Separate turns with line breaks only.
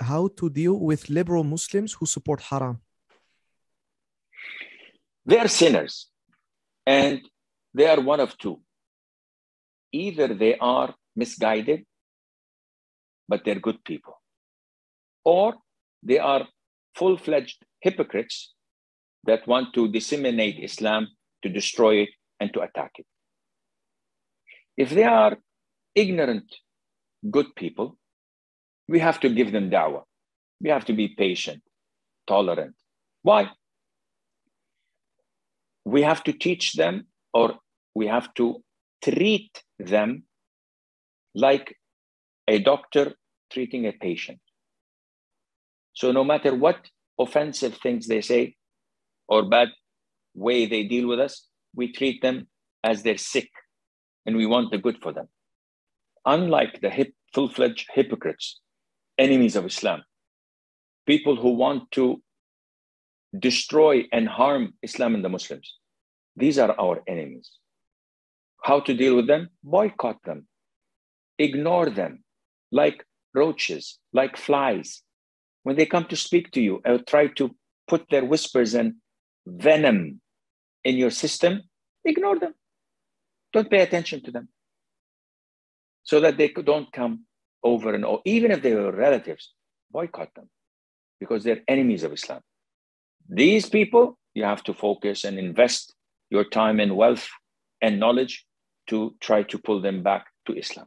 how to deal with liberal Muslims who support haram.
They are sinners, and they are one of two. Either they are misguided, but they're good people, or they are full fledged hypocrites that want to disseminate Islam, to destroy it, and to attack it. If they are ignorant, good people, we have to give them da'wah. We have to be patient, tolerant. Why? We have to teach them or we have to treat them like a doctor treating a patient. So no matter what offensive things they say or bad way they deal with us, we treat them as they're sick and we want the good for them. Unlike the hip, full-fledged hypocrites, enemies of Islam, people who want to destroy and harm Islam and the Muslims. These are our enemies. How to deal with them? Boycott them, ignore them like roaches, like flies. When they come to speak to you or try to put their whispers and venom in your system, ignore them. Don't pay attention to them so that they don't come over and over. Even if they were relatives, boycott them because they're enemies of Islam. These people, you have to focus and invest your time and wealth and knowledge to try to pull them back to Islam.